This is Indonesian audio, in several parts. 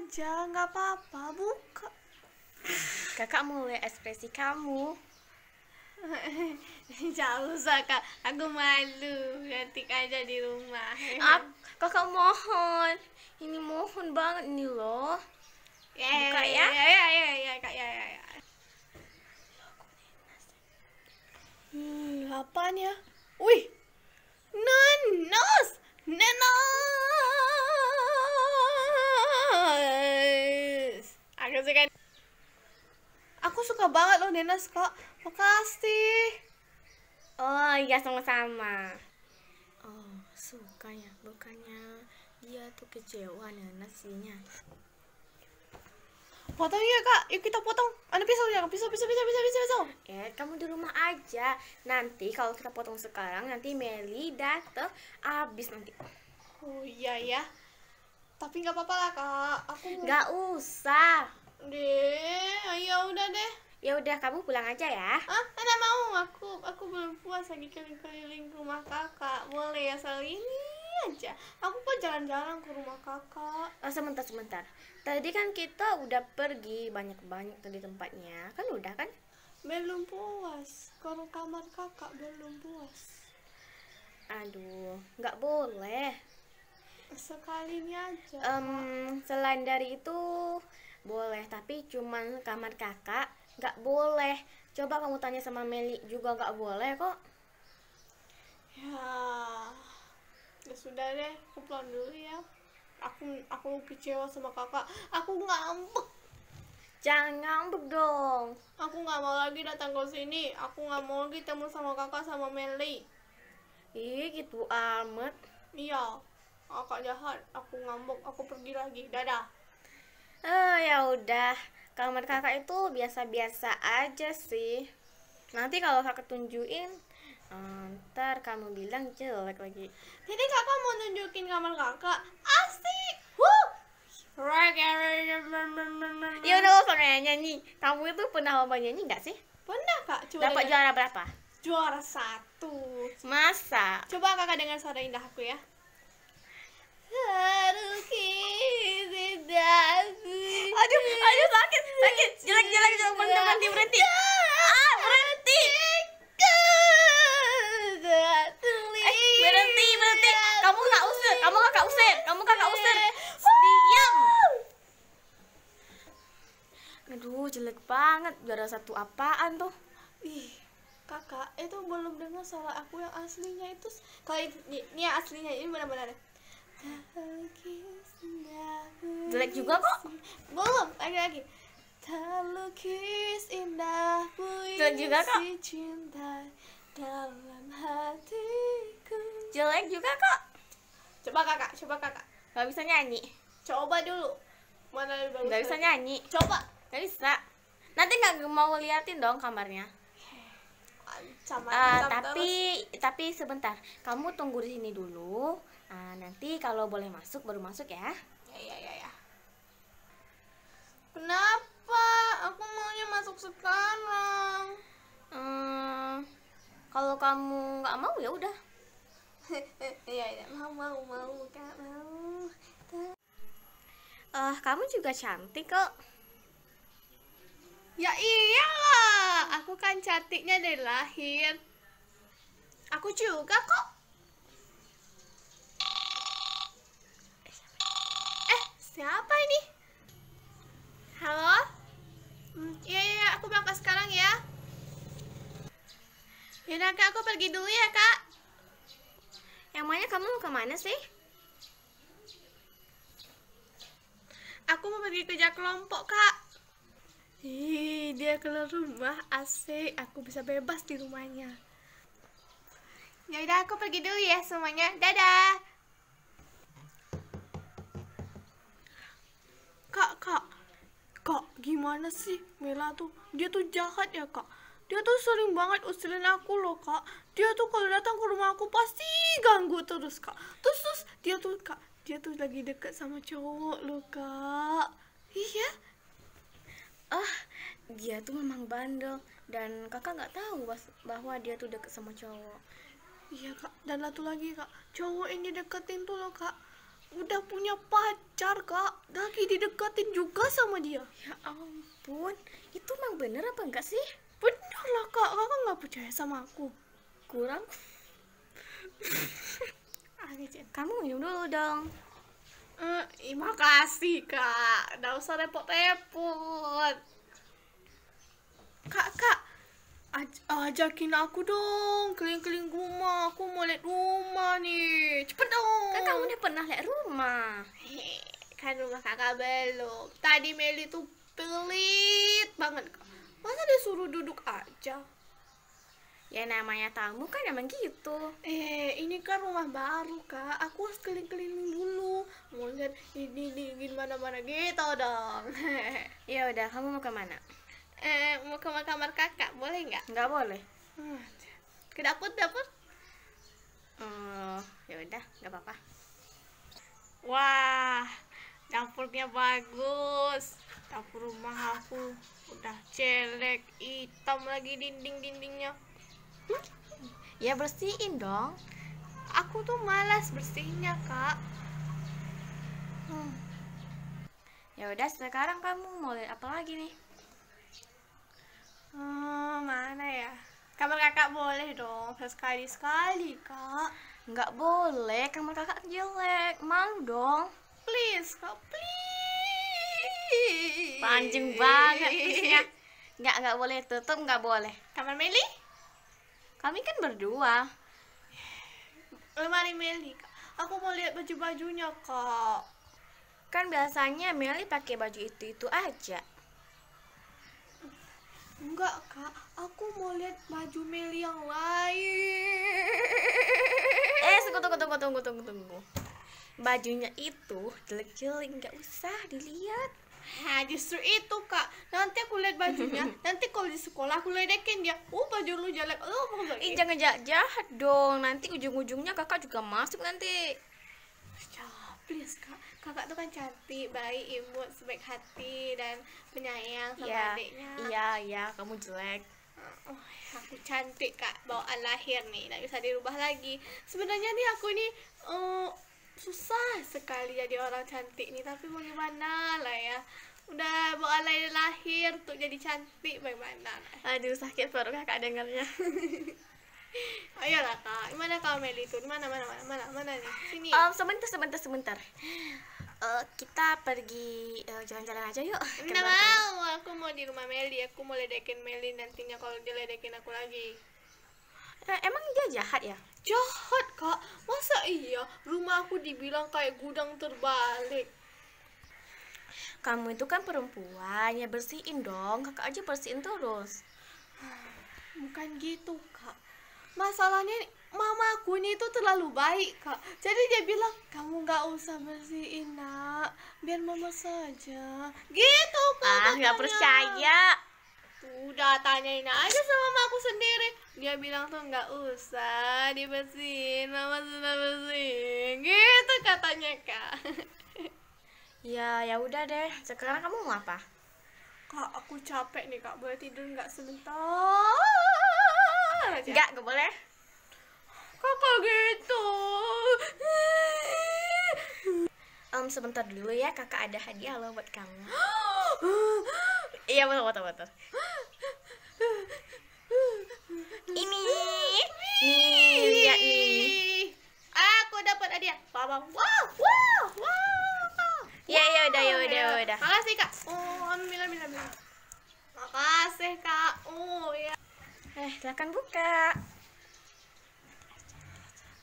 aja, nggak apa-apa, buka. Kakak mau lihat ekspresi kamu. Jangan usah kak, aku malu. Ganti aja di rumah. Ah, kakak mohon. Ini mohon banget nih loh. Ya, buka ya. Ya, ya, ya, ya, kak, ya, ya, ya. Hmm, apaan ya? Loh nenos kak. Makasih. Oh iya sama-sama. Oh suka ya, bukannya dia tuh kecewa dengan nasinya. Potong ya kak, yuk kita potong. Ada pisaunya, pisau, pisau, pisau, pisau, pisau, pisau. Eh, kamu di rumah aja. Nanti kalau kita potong sekarang, nanti Meli dateng abis nanti. Oh iya ya. Tapi nggak apa-apa lah kak. Aku. Nggak usah. Deh, ya udah deh. Ya udah kamu pulang aja ya. Ah, mana mau aku? Aku belum puas lagi keliling-keliling rumah kakak. Boleh asal ini aja. Aku kok jalan-jalan ke rumah kakak. Oh, sebentar sebentar. Tadi kan kita udah pergi banyak-banyak tadi tempatnya. Kan udah kan? Belum puas. Kalau kamar kakak belum puas. Aduh, nggak boleh. Sekalinya aja. Em, selain dari itu boleh, tapi cuman kamar kakak nggak boleh. Coba kamu tanya sama Meli juga nggak boleh kok. Ya, ya sudah deh. Aku pulang dulu ya. Aku aku kecewa sama kakak. Aku ngambek. Jangan ngambek dong. Aku nggak mau lagi datang ke sini. Aku nggak mau lagi temu sama kakak sama Meli. Ih, gitu amat. Iya, kakak jahat. Aku ngambek. Aku pergi lagi. Dadah. Oh, ya udah. Kamar kakak itu biasa-biasa aja sih. Nanti kalau kakak tunjukin, eh, ntar kamu bilang jelek lagi. Jadi kakak mau nunjukin kamar kakak. Asik. Ya udah lo kayak nyanyi. Kamu itu pernah lomba nyanyi nggak sih? Pernah kak? Coba Dapat juara berapa? juara satu. Masa? Coba kakak dengar suara indah aku ya. Haru indahku. Aduh, aduh sakit, sakit. Jelek, jelek, jelek. Berhenti, berhenti, berhenti. Ah, berhenti. Eh, berhenti, berhenti. Kamu nggak usir, kamu kakak usir, kamu kakak usir. Diam. Aduh, jelek banget. Juara satu apaan tuh? Ih, kakak itu belum dengar suara aku yang aslinya itu. Kalau ini, ini yang aslinya ini benar-benar. Jelek juga kok. Belum, lagi lagi. Terlukis indah Jelek juga kok. cinta dalam hatiku. Jelek juga kok. Coba kakak, coba kakak. Gak bisa nyanyi. Coba dulu. Mana lebih bagus? Gak bisa lagi? nyanyi. Coba. Gak bisa. Nanti nggak mau liatin dong kamarnya. Ah, ancam tapi tapi sebentar. Kamu tunggu di sini dulu. Ah, nanti kalau boleh masuk baru masuk ya. Ya, ya, ya, ya. Kenapa? Aku maunya masuk sekarang. Hmm, kalau kamu nggak mau ya udah. Iya, iya, mau, mau, mau, kak, mau. Ah, kamu juga cantik kok. Ya iyalah, aku kan cantiknya dari lahir. Aku juga kok. Eh, siapa ini? Halo? Hmm, Iya, iya, iya, aku berangkat sekarang ya. Yaudah, kak, aku pergi dulu ya, kak. Yang mana kamu mau ke mana sih? Aku mau pergi kerja kelompok, Kak. Ih, dia keluar rumah, asik. Aku bisa bebas di rumahnya. Ya udah, aku pergi dulu ya semuanya. Dadah. Kak, Kak. Kak, gimana sih Mela tuh? Dia tuh jahat ya, Kak. Dia tuh sering banget usilin aku loh, Kak. Dia tuh kalau datang ke rumah aku pasti ganggu terus, Kak. Terus, terus dia tuh, Kak, dia tuh lagi deket sama cowok loh, Kak. Iya. Oh, dia tuh memang bandel dan kakak nggak tahu bahwa dia tuh deket sama cowok. Iya, Kak. Dan satu lagi, Kak. Cowok yang dideketin tuh loh, Kak. Udah punya pacar kak. Lagi dideketin juga sama dia. Ya ampun, itu emang bener apa enggak sih? bener lah kak. Kakak nggak percaya sama aku. Kurang. Kamu minum dulu dong. Eh, ih, makasih kak. Nggak usah repot-repot. Kak, kak aj- Ajakin aku dong Keliling-keliling rumah Aku mau lihat rumah nih Cepet dong Kan kamu udah pernah lihat rumah. Heh, Kan rumah kakak belum Tadi Meli tuh pelit banget Masa dia suruh duduk aja Ya namanya tamu kan emang gitu. Eh, ini kan rumah baru, Kak. Aku harus keliling-keliling dulu. Mau lihat ini, ini, ini, mana-mana gitu dong. Ya udah, kamu mau ke mana? Eh, mau ke kamar kakak, boleh nggak? Nggak boleh. Hmm, Ke dapur, dapur. Oh, ya udah, nggak apa-apa. Wah, dapurnya bagus. Dapur rumah aku udah jelek, hitam lagi dinding-dindingnya. Ya bersihin dong. Aku tuh malas bersihnya, Kak. Hmm. Ya udah, sekarang kamu mau lihat apa lagi nih? Hmm, mana ya? Kamar kakak boleh dong, sekali-sekali, Kak. Nggak boleh, kamar kakak jelek. Malu dong. Please, Kak, please. Panjang banget please-nya. Nggak, nggak boleh tutup, nggak boleh. Kamar Meli? Kami kan berdua. Lemari Meli, Kak. Aku mau lihat baju-bajunya, Kak. Kan biasanya Meli pakai baju itu-itu aja. Enggak, Kak. Aku mau lihat baju Meli yang lain. Eh, tunggu, tunggu, tunggu, tunggu, tunggu, tunggu. Bajunya itu jelek-jelek, nggak usah dilihat. Nah, justru itu, Kak. Nanti aku lihat bajunya. Nanti kalau di sekolah aku ledekin dia. Oh, baju lu jelek. Oh, mau Ih, jangan jahat, jahat dong. Nanti ujung-ujungnya kakak juga masuk nanti. Jangan, please, Kak. Kakak tuh kan cantik, baik, imut, sebaik hati, dan penyayang sama Iya, adiknya. iya, iya, kamu jelek. Oh, aku cantik kak bawaan lahir nih nggak bisa dirubah lagi sebenarnya nih aku ini eh, susah sekali jadi orang cantik nih tapi mau gimana lah ya udah bawaan lahir lahir untuk jadi cantik bagaimana. Aduh, sakit perut kakak dengarnya. ayolah kak mana kau Meli tuh mana mana mana mana mana nih sini Om, sebentar, sebentar, sebentar. Eh, kita pergi eh, jalan-jalan aja yuk. Nggak mau aku mau di rumah Meli aku mau ledekin Meli nantinya kalau dia ledekin aku lagi Eh, emang dia jahat ya? jahat kak masa iya rumah aku dibilang kayak gudang terbalik Kamu itu kan perempuan, ya bersihin dong. Kakak aja bersihin terus. Bukan gitu, Kak. Masalahnya mama aku ini tuh terlalu baik, Kak. Jadi dia bilang, "Kamu nggak usah bersihin, Nak. Biar mama saja." Gitu, Kak. Ah, nggak percaya. Udah tanyain aja sama mama aku sendiri. Dia bilang tuh nggak usah dibersihin, mama sudah bersihin. Gitu katanya, Kak. Ya, ya udah deh. Sekarang kamu mau apa? Kak, aku capek nih, Kak. Boleh tidur nggak sebentar aja? Enggak, enggak boleh. Kakak gitu. Om, sebentar dulu ya. Kakak ada hadiah loh buat kamu. Iya, betul, betul, betul. Ini. Nih, lihat nih. Aku dapat hadiah. Wow, wow, wow. Ya, ya udah, ya udah, ya udah. Makasih, Kak. Oh, ambil, ambil, ambil. Makasih, Kak. Oh, ya. Eh, silakan buka.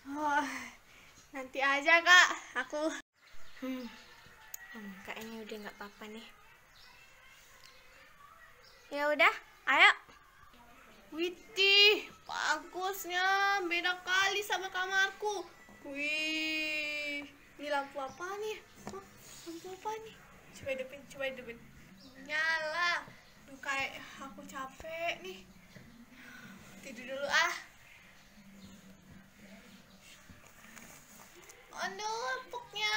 Oh, nanti aja, Kak. Aku Hmm. Hmm, kayaknya udah nggak apa-apa nih. Ya udah, ayo. Witih, bagusnya beda kali sama kamarku. Wih, ini lampu apa nih? Hah, lampu apa nih? Coba hidupin, coba hidupin. Nyala. Duh, kayak aku capek nih. Tidur dulu ah. Aduh, empuknya.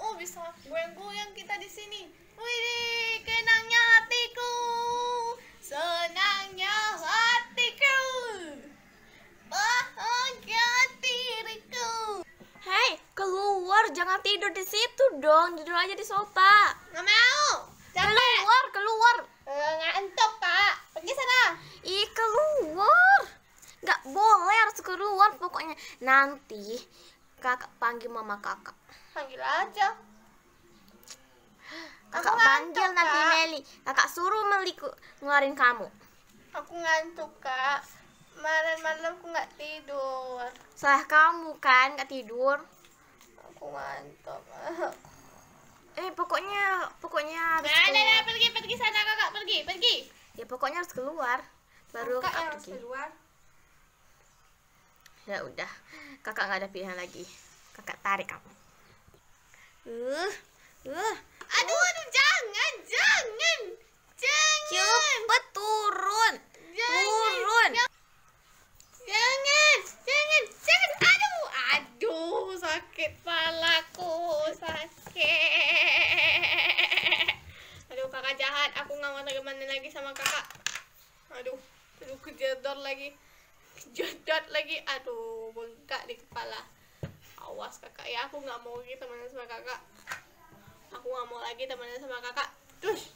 Oh, bisa goyang-goyang kita di sini. Wih, kenangnya hatiku. Senangnya hatiku. Bahagia diriku. Hei, keluar jangan tidur di situ dong. Tidur aja di sofa. Nggak mau. Capek. Keluar, keluar. Eh, ngantuk, Kak. Pergi sana. Ih, keluar. Nggak boleh harus keluar pokoknya. Nanti kakak panggil mama kakak. Panggil aja. Kakak Aku panggil ngantuk, nanti Kak. Meli. Kakak suruh Meli ngeluarin kamu. Aku ngantuk, Kak. Malam-malam aku nggak tidur. Salah kamu kan nggak tidur. Aku ngantuk. Eh pokoknya pokoknya harus Nah, nah, nah, pergi, pergi sana, Kakak. Pergi, pergi. Ya pokoknya harus keluar. Baru Kakak kakak yang harus pergi. keluar. Ya udah, kakak nggak ada pilihan lagi. Kakak tarik kamu. Uh, uh, Aduh, aduh, jangan, jangan. Jangan. cepet turun, Jangan. turun. Jangan, jangan, jangan. Aduh, aduh, sakit palaku, sakit. Aduh, kakak jahat. Aku nggak mau temenan lagi sama kakak. Aduh, aduh kejedot lagi, kejedot lagi. Aduh, bengkak di kepala. Awas kakak ya, aku nggak mau lagi temenan sama kakak. Aku nggak mau lagi temenan sama kakak. Terus.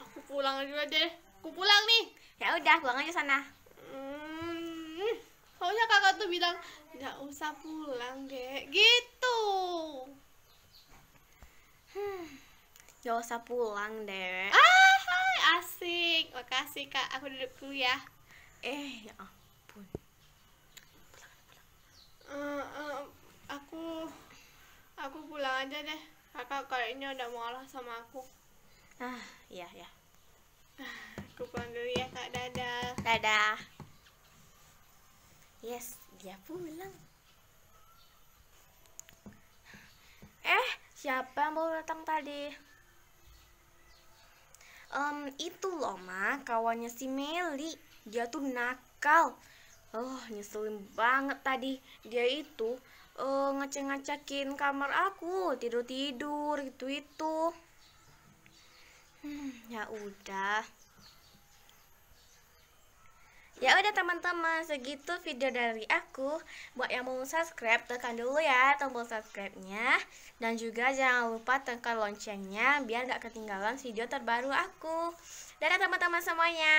Aku pulang juga deh. Aku pulang nih. Ya udah, pulang aja sana. Hmm, soalnya kakak tuh bilang nggak usah pulang deh, gitu. Gak usah pulang deh. Ah, hai, asik. Makasih kak. Aku duduk dulu ya. Eh, ya ampun. Eh, eh, aku, aku pulang aja deh. Kakak kayaknya udah marah sama aku. Ah, iya ya. Aku pulang dulu ya kak. Dadah. Dadah. Yes, dia pulang. Eh, siapa yang baru datang tadi? Em, itu loh, Ma, kawannya si Meli. Dia tuh nakal. Oh, nyeselin banget tadi. Dia itu eh, ngecek-ngecekin kamar aku, tidur-tidur gitu-itu. Hmm, ya udah. Ya udah teman-teman, segitu video dari aku. Buat yang mau subscribe, tekan dulu ya tombol subscribe-nya. Dan juga jangan lupa tekan loncengnya biar gak ketinggalan video terbaru aku. Dadah teman-teman semuanya.